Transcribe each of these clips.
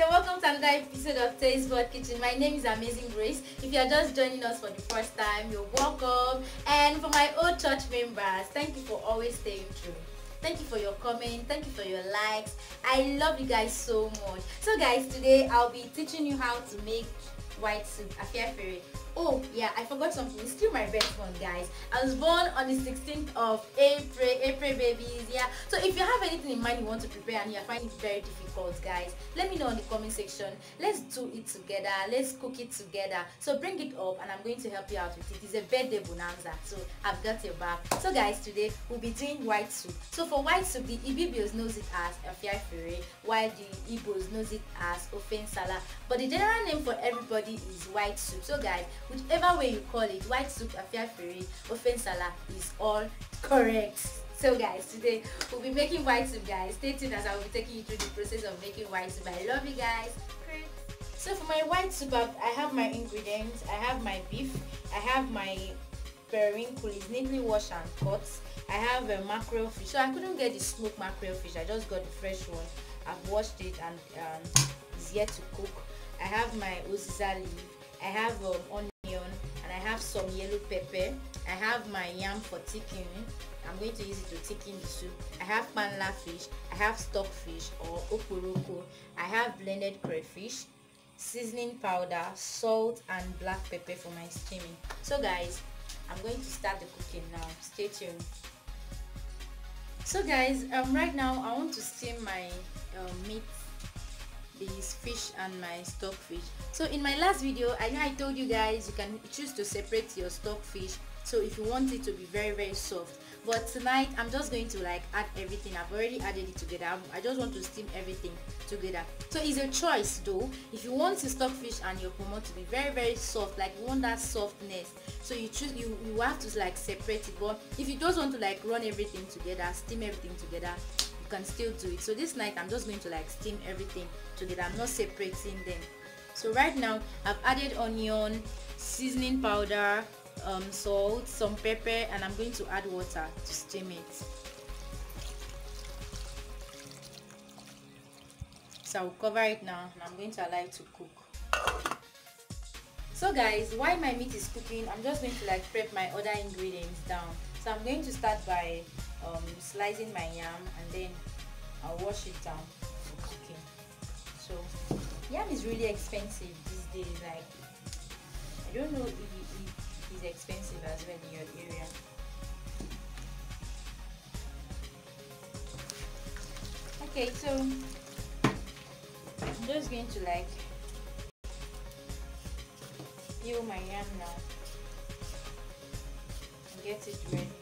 you're welcome to another episode of Taste Bud Kitchen. My name is Amazing Grace. If you're just joining us for the first time, you're welcome. And for my old church members, thank you for always staying true. Thank you for your comment. Thank you for your likes. I love you guys so much. So guys, today I'll be teaching you how to make white soup, afiafere. Oh yeah, I forgot something. It's still my best one, guys. I was born on the 16th of April. April babies, yeah. So if you have anything in mind you want to prepare and you find it very difficult, guys, let me know in the comment section. Let's do it together. Let's cook it together. So bring it up, and I'm going to help you out with it. It's a birthday bonanza, so I've got your back. So guys, today we'll be doing white soup. So for white soup, the Ibibios knows it as afia efere, while the Igbos knows it as ofe nsala. But the general name for everybody is white soup. So guys, whichever way you call it white soup afia efere ofensala is all correct. So guys today we'll be making white soup guys. Stay tuned as i will be taking you through the process of making white soup. I love you guys. So for my white soup i have my ingredients. I have my beef. I have my periwinkle is neatly washed and cut. I have a mackerel fish. So i couldn't get the smoked mackerel fish. I just got the fresh one. I've washed it and um, it's yet to cook. I have my uziza leaf. I have um, onion have some yellow pepper. I have my yam for thickening i'm going to use it to thicken the soup. I have panla fish. I have stock fish or oporoko i have blended crayfish seasoning powder salt and black pepper for my steaming. So guys i'm going to start the cooking now. Stay tuned. So guys um right now i want to steam my um, meat this fish and my stock fish so in my last video i know i told you guys you can choose to separate your stock fish so if you want it to be very very soft. But tonight i'm just going to like add everything. I've already added it together. I just want to steam everything together. So it's a choice though. If you want your stock fish and your pomo to be very very soft like you want that softness. So you choose you you have to like separate it. But if you just want to like run everything together steam everything together can still do it. So this night i'm just going to like steam everything together. I'm not separating them. So right now i've added onion seasoning powder um, salt some pepper and i'm going to add water to steam it. So i'll cover it now and i'm going to allow it to cook. So guys while my meat is cooking i'm just going to like prep my other ingredients down. So i'm going to start by um, slicing my yam and then i'll wash it down for cooking. So yam is really expensive these days like i don't know if it is expensive as well in your area. Okay so i'm just going to like peel my yam now and get it ready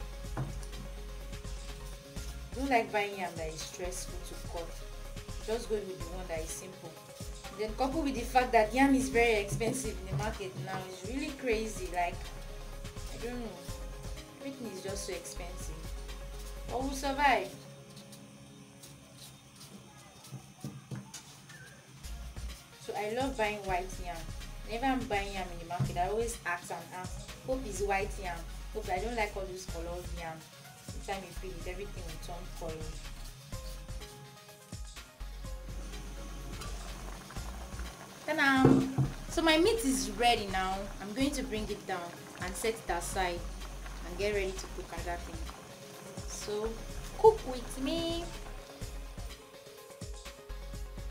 don't like buying yam that is stressful to cut. Just go with the one that is simple. Then coupled with the fact that yam is very expensive in the market now it's really crazy like i don't know. Everything is just so expensive. But we'll survive. So i love buying white yam. Whenever i'm buying yam in the market i always ask and ask hope is white yam. Hope i don't like all those colored yam time you it everything will turn Ta-da! so my meat is ready now. I'm going to bring it down and set it aside and get ready to cook another thing. So cook with me.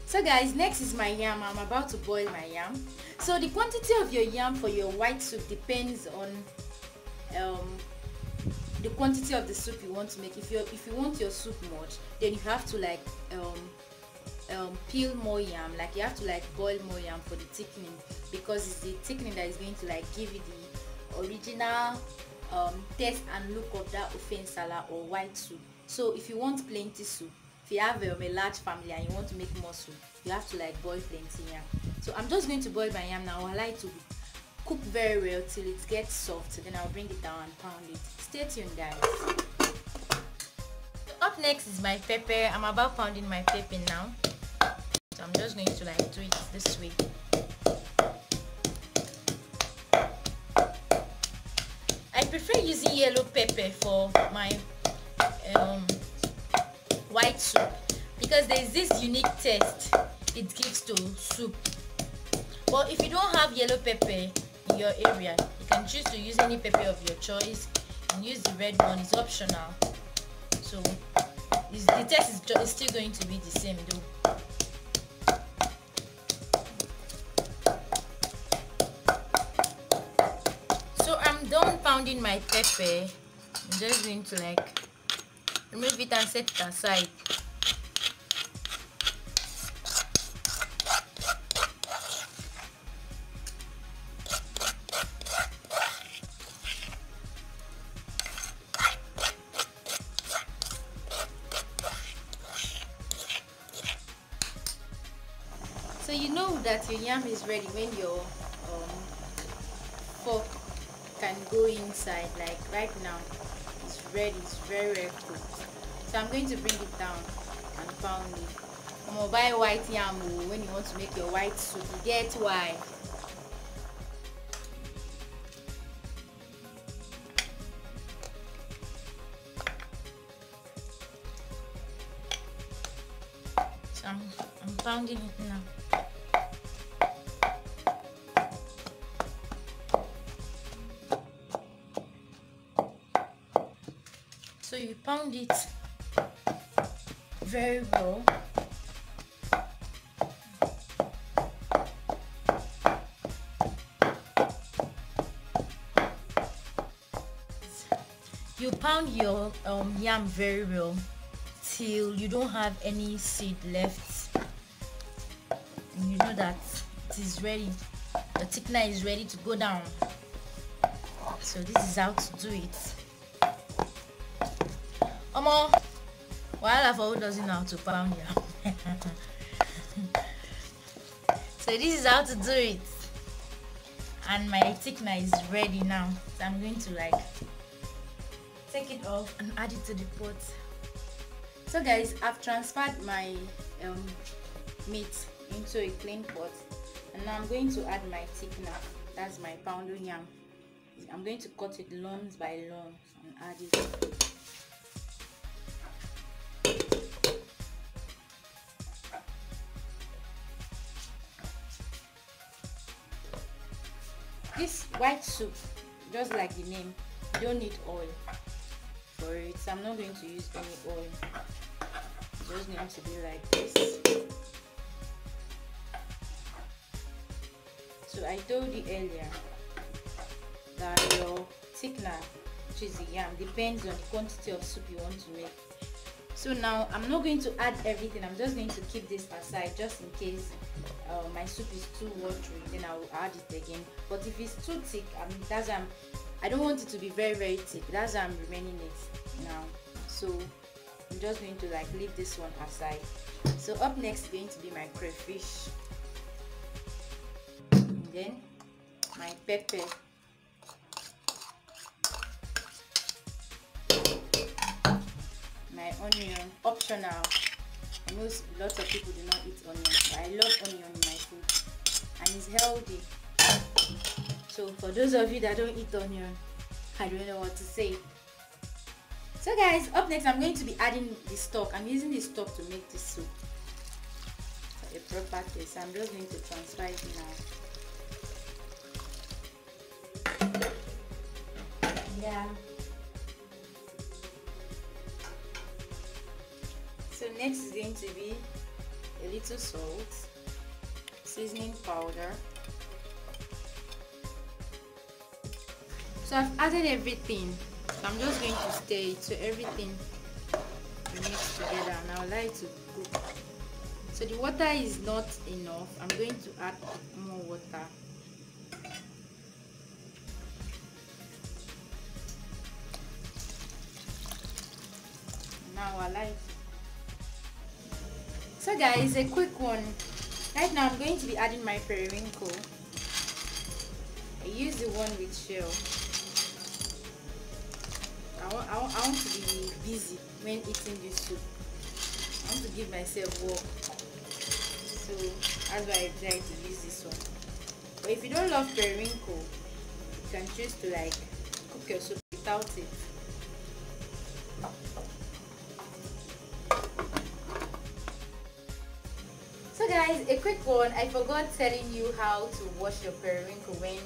So guys next is my yam. I'm about to boil my yam. So the quantity of your yam for your white soup depends on um, the quantity of the soup you want to make. If you if you want your soup much then you have to like um, um, peel more yam. Like you have to like boil more yam for the thickening because it's the thickening that is going to like give you the original um, taste and look of that ofen sala or white soup. So if you want plenty soup if you have um, a large family and you want to make more soup you have to like boil plenty yam. So i'm just going to boil my yam now. I like to cook very well till it gets soft then i'll bring it down and pound it. Stay tuned guys. Up next is my pepper. I'm about pounding my pepper now. So i'm just going to like do it this way. I prefer using yellow pepper for my um, white soup because there's this unique taste it gives to soup. But if you don't have yellow pepper your area you can choose to use any pepper of your choice and use the red one it's optional. So the taste is, is still going to be the same though. So i'm done pounding my pepper. I'm just going to like remove it and set it aside your yam is ready when your um, fork can go inside like right now it's ready it's very very cooked. So i'm going to bring it down and pound it. I'm gonna buy white yam oh, when you want to make your white soup you get why? So I'm pounding it you pound it very well. You pound your um, yam very well till you don't have any seed left. And you know that it is ready the thickener is ready to go down. So this is how to do it Omo, wahala for who doesn't know how to pound yam. so this is how to do it. And my thickener is ready now. So I'm going to like take it off and add it to the pot. So guys, I've transferred my um, meat into a clean pot. And now I'm going to add my thickener. That's my pounded yam. I'm going to cut it lumps by lumps and add it. White soup just like the name. Don't need oil for it. So i'm not going to use any oil. Just going to be like this. So i told you earlier that your thickener which is the yam. Depends on the quantity of soup you want to make. So now i'm not going to add everything. I'm just going to keep this aside just in case uh, my soup is too watery then i will add it again. But if it's too thick i mean that's um i don't want it to be very very thick. That's i'm remaining it now. So i'm just going to like leave this one aside. So up next is going to be my crayfish. And then my pepper. My onion optional most lots of people do not eat onion. But i love onion in my food. And it's healthy. So for those of you that don't eat onion i don't know what to say. So guys up next i'm going to be adding the stock. I'm using the stock to make this soup. For a proper taste. I'm just going to transfer it now. Yeah so next is going to be a little salt seasoning powder. So I've added everything. So I'm just going to stir it. So everything mix together and I'll like to cook. So the water is not enough. I'm going to add more water. Now I like so guys a quick one. Right now i'm going to be adding my periwinkle. I use the one with shell. I want, I, want, I want to be busy when eating this soup. I want to give myself work. So that's why i decided to use this one. But if you don't love periwinkle you can choose to like cook your soup without it a quick one. I forgot telling you how to wash your periwinkle when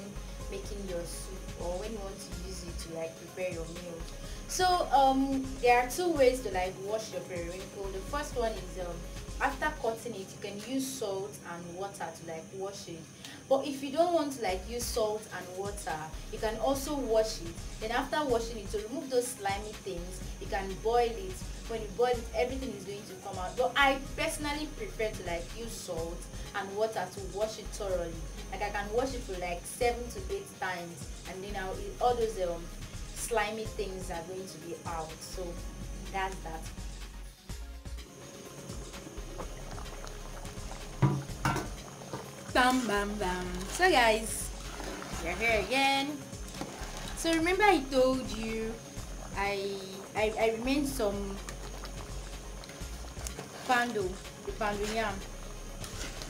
making your soup or when you want to use it to like prepare your meal. So um, there are two ways to like wash your periwinkle. The first one is um, after cutting it, you can use salt and water to like wash it. But if you don't want to like use salt and water, you can also wash it. Then after washing it, to remove those slimy things, you can boil it. When you boil it, everything is going to come out. But I personally prefer to like use salt and water to wash it thoroughly. Like I can wash it for like seven to eight times, and then I'll all those um slimy things are going to be out so that's that bam bam bam so guys we're here again so remember i told you i i, I remained some pando the pando yam.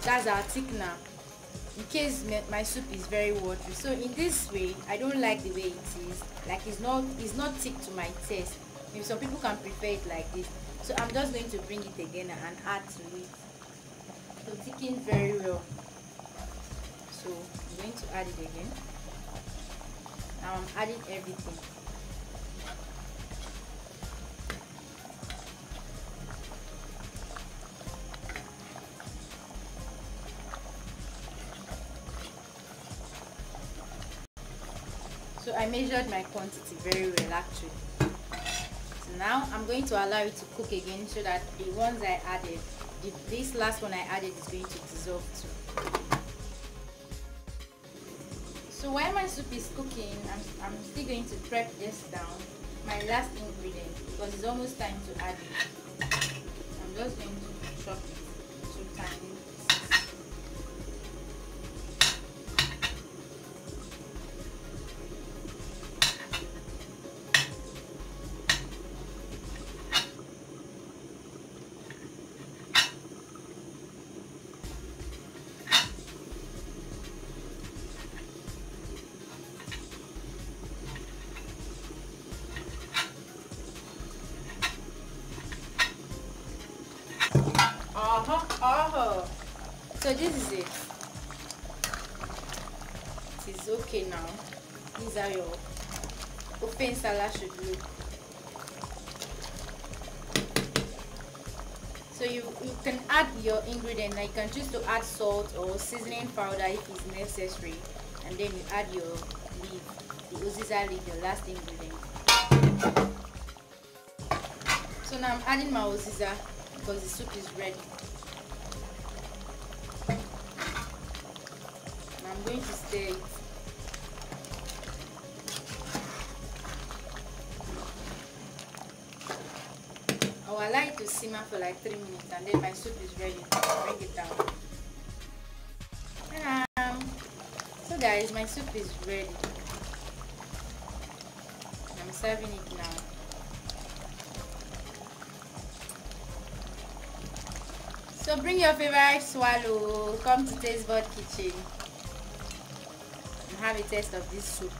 That's our thickener in case my soup is very watery. So in this way i don't like the way it is. Like it's not it's not thick to my taste. Maybe some people can prefer it like this. So i'm just going to bring it again and add to it. So thicken very well. So i'm going to add it again. Now i'm adding everything so I measured my quantity very well actually. So now I'm going to allow it to cook again so that the ones I added the, this last one I added is going to dissolve too. So while my soup is cooking I'm, I'm still going to prep this down my last ingredient because it's almost time to add it. I'm just going to chop it two tiny uh-huh so this is it. It is okay now. These are your ofe nsala should look so you you can add your ingredient. Like you can choose to add salt or seasoning powder if it's necessary. And then you add your leaf. The uziza leaf the last ingredient. So now i'm adding my uziza because the soup is ready I'm going to it. I will allow it to simmer for like 3 minutes and then my soup is ready. Bring it down. Um, so guys, my soup is ready. I'm serving it now. So bring your favorite swallow. Come to Taste Bud Kitchen have a taste of this soup.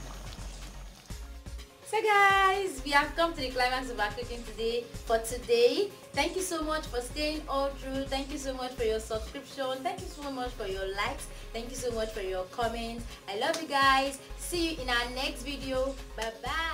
So guys we have come to the climax of our cooking today for today. Thank you so much for staying all through. Thank you so much for your subscription. Thank you so much for your likes. Thank you so much for your comments. I love you guys. See you in our next video. Bye bye